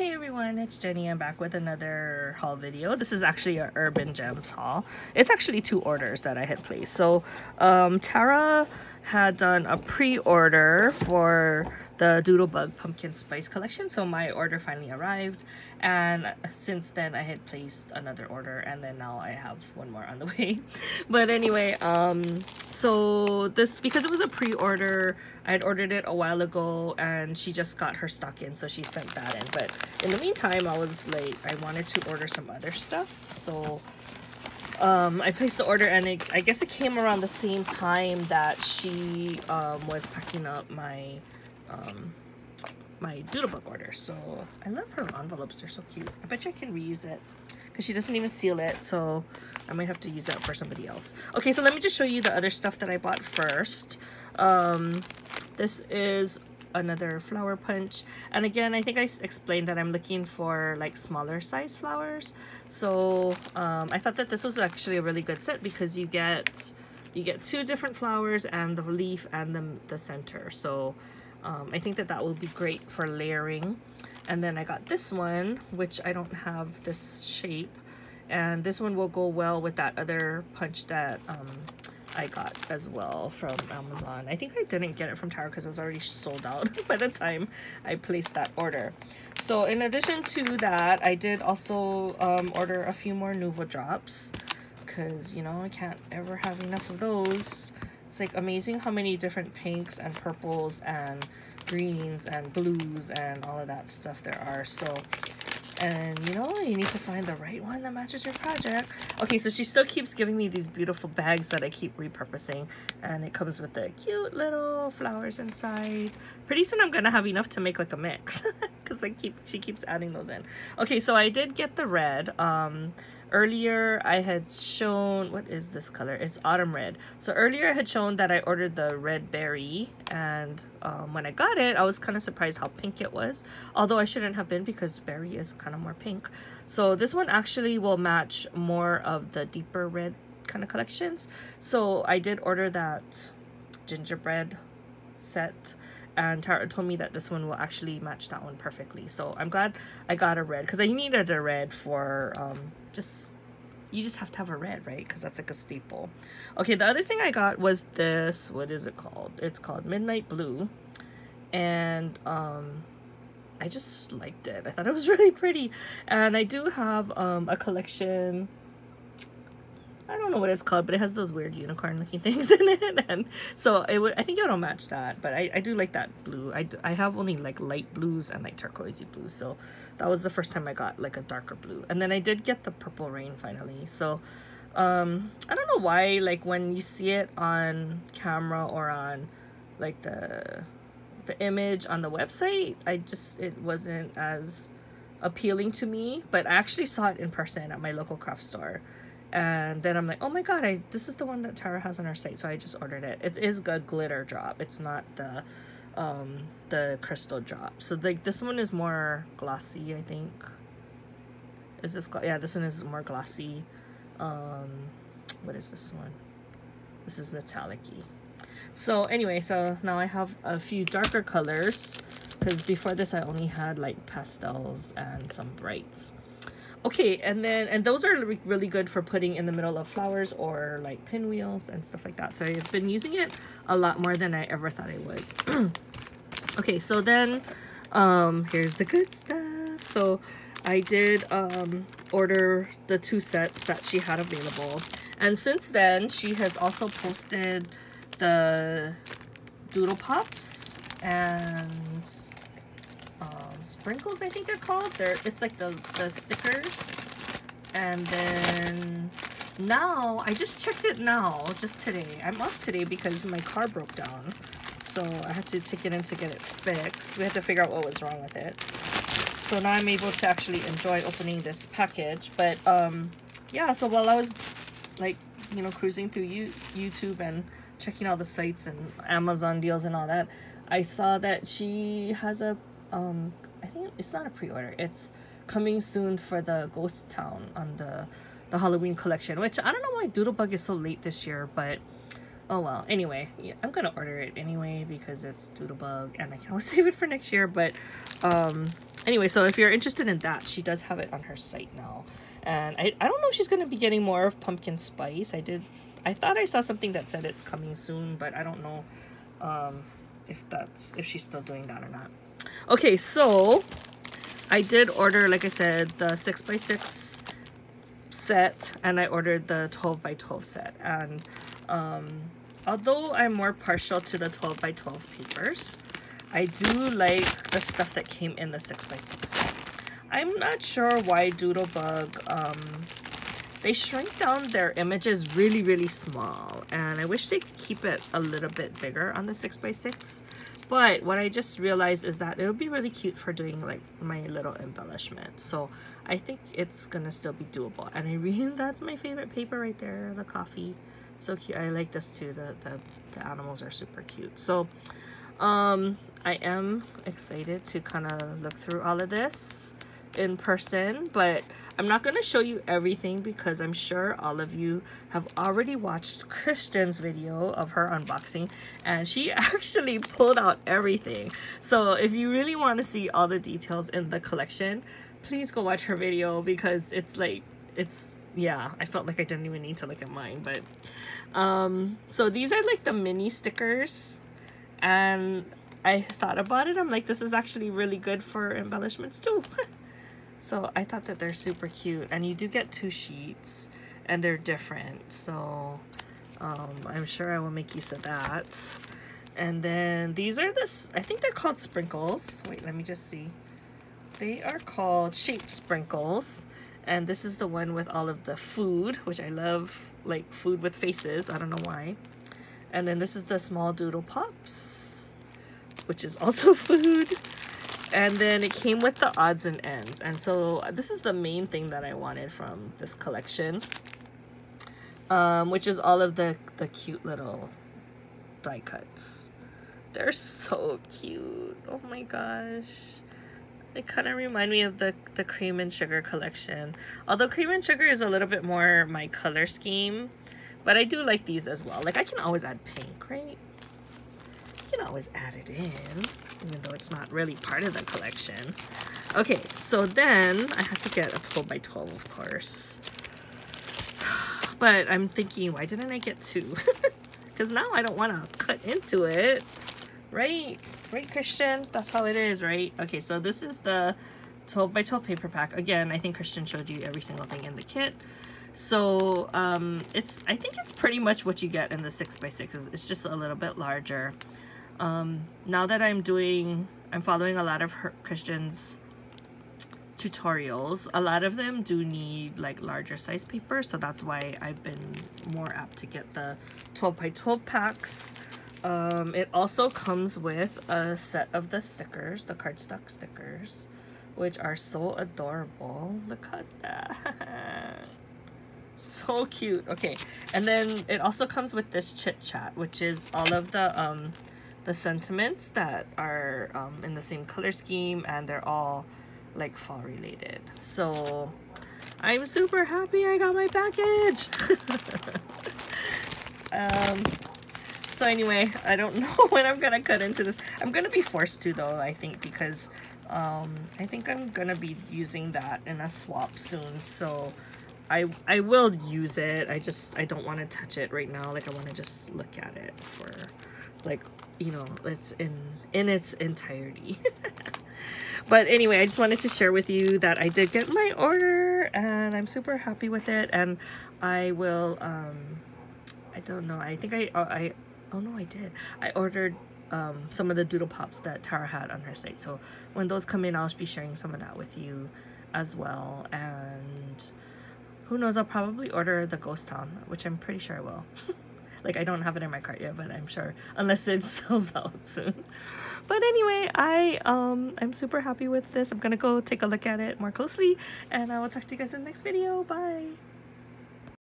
Hey everyone, it's Jenny. I'm back with another haul video. This is actually a Urban Jems haul. It's actually two orders that I had placed. So um, Tara had done a pre-order for the Doodlebug Pumpkin Spice Collection. So my order finally arrived. And since then, I had placed another order. And then now I have one more on the way. but anyway, um, so this, because it was a pre-order, I had ordered it a while ago. And she just got her stock in. So she sent that in. But in the meantime, I was like, I wanted to order some other stuff. So um, I placed the order and it, I guess it came around the same time that she um, was packing up my um, my Doodlebug order. So I love her envelopes. They're so cute. I bet you I can reuse it because she doesn't even seal it. So I might have to use that for somebody else. Okay, so let me just show you the other stuff that I bought first. Um, this is another flower punch and again i think i explained that i'm looking for like smaller size flowers so um, i thought that this was actually a really good set because you get you get two different flowers and the leaf and the, the center so um, I think that that will be great for layering. And then I got this one, which I don't have this shape. And this one will go well with that other punch that um, I got as well from Amazon. I think I didn't get it from Tara because it was already sold out by the time I placed that order. So in addition to that, I did also um, order a few more Nuvo drops because, you know, I can't ever have enough of those. It's like amazing how many different pinks and purples and greens and blues and all of that stuff there are. So, and you know, you need to find the right one that matches your project. Okay, so she still keeps giving me these beautiful bags that I keep repurposing. And it comes with the cute little flowers inside. Pretty soon I'm gonna have enough to make like a mix. Because I keep she keeps adding those in. Okay, so I did get the red. Um earlier I had shown, what is this color? It's autumn red. So earlier I had shown that I ordered the red berry and um, when I got it, I was kind of surprised how pink it was. Although I shouldn't have been because berry is kind of more pink. So this one actually will match more of the deeper red kind of collections. So I did order that gingerbread set and Tara told me that this one will actually match that one perfectly. So I'm glad I got a red because I needed a red for um, just, you just have to have a red, right? Because that's like a staple. Okay, the other thing I got was this, what is it called? It's called Midnight Blue. And um, I just liked it. I thought it was really pretty. And I do have um, a collection I don't know what it's called, but it has those weird unicorn looking things in it. And so it would, I think it'll match that. But I, I do like that blue. I, I have only like light blues and like turquoisey blues. So that was the first time I got like a darker blue. And then I did get the purple rain finally. So um, I don't know why, like when you see it on camera or on like the, the image on the website, I just, it wasn't as appealing to me. But I actually saw it in person at my local craft store and then I'm like, oh my god, I this is the one that Tara has on her site, so I just ordered it. It is a glitter drop. It's not the um the crystal drop. So like this one is more glossy, I think. Is this yeah, this one is more glossy. Um what is this one? This is metallic. So anyway, so now I have a few darker colors because before this I only had like pastels and some brights. Okay, and then, and those are really good for putting in the middle of flowers or like pinwheels and stuff like that. So I've been using it a lot more than I ever thought I would. okay, so then, um, here's the good stuff. So I did um, order the two sets that she had available. And since then, she has also posted the Doodle Pops and sprinkles, I think they're called. They're it's like the, the stickers. And then now, I just checked it now, just today. I'm off today because my car broke down. So I had to take it in to get it fixed. We had to figure out what was wrong with it. So now I'm able to actually enjoy opening this package. But um, yeah, so while I was like, you know, cruising through YouTube and checking all the sites and Amazon deals and all that, I saw that she has a um, I think it's not a pre-order. It's coming soon for the Ghost Town on the the Halloween collection, which I don't know why Doodlebug is so late this year, but oh well. Anyway, yeah, I'm gonna order it anyway because it's Doodlebug and I can always save it for next year. But um, anyway, so if you're interested in that, she does have it on her site now. And I, I don't know if she's going to be getting more of pumpkin spice. I did, I thought I saw something that said it's coming soon, but I don't know um, if that's, if she's still doing that or not. Okay, so I did order, like I said, the 6x6 set and I ordered the 12 by 12 set. And um, although I'm more partial to the 12 by 12 papers, I do like the stuff that came in the 6x6 set. I'm not sure why Doodlebug, um, they shrink down their images really, really small. And I wish they could keep it a little bit bigger on the 6x6. But what I just realized is that it would be really cute for doing like my little embellishment. So I think it's gonna still be doable. And I really, that's my favorite paper right there, the coffee. So cute. I like this too. The, the, the animals are super cute. So um, I am excited to kind of look through all of this in person, but I'm not going to show you everything because I'm sure all of you have already watched Kristianne's video of her unboxing and she actually pulled out everything. So if you really want to see all the details in the collection, please go watch her video because it's like, it's, yeah, I felt like I didn't even need to look at mine, but, um, so these are like the mini stickers and I thought about it. I'm like, this is actually really good for embellishments too. so I thought that they're super cute. And you do get two sheets and they're different. So um, I'm sure I will make use of that. And then these are this, I think they're called sprinkles. Wait, let me just see. They are called shape sprinkles. And this is the one with all of the food, which I love, like food with faces. I don't know why. And then this is the small doodle pops, which is also food. And then it came with the odds and ends. And so this is the main thing that I wanted from this collection. Um, which is all of the, the cute little die cuts. They're so cute. Oh my gosh. They kind of remind me of the, the cream and sugar collection. Although cream and sugar is a little bit more my color scheme. But I do like these as well. Like I can always add? You can always add it in, even though it's not really part of the collection. Okay, so then I have to get a 12 by 12, of course. But I'm thinking, why didn't I get two? Because now I don't want to cut into it, right? Right, Kristianne? That's how it is, right? Okay, so this is the 12 by 12 paper pack. Again, I think Kristianne showed you every single thing in the kit. So um, it's I think it's pretty much what you get in the 6x6. It's just a little bit larger. Um, now that I'm doing, I'm following a lot of her, Kristianne's tutorials. A lot of them do need like larger size paper. So that's why I've been more apt to get the 12 by 12 packs. Um, it also comes with a set of the stickers, the cardstock stickers, which are so adorable. Look at that. so cute okay and then it also comes with this chit chat which is all of the um the sentiments that are um in the same color scheme and they're all like fall related so i'm super happy i got my package um so anyway i don't know when i'm gonna cut into this i'm gonna be forced to though i think because um i think i'm gonna be using that in a swap soon so I, I will use it. I just, I don't want to touch it right now. Like, I want to just look at it for, like, you know, it's in, in its entirety. but anyway, I just wanted to share with you that I did get my order and I'm super happy with it. And I will, um, I don't know. I think I, uh, I, oh no, I did. I ordered um, some of the doodle pops that Tara had on her site. So when those come in, I'll be sharing some of that with you as well. And who knows, I'll probably order the Ghost Town, which I'm pretty sure I will. like, I don't have it in my cart yet, but I'm sure, unless it sells out soon. But anyway, I, um, I'm super happy with this. I'm gonna go take a look at it more closely, and I will talk to you guys in the next video. Bye!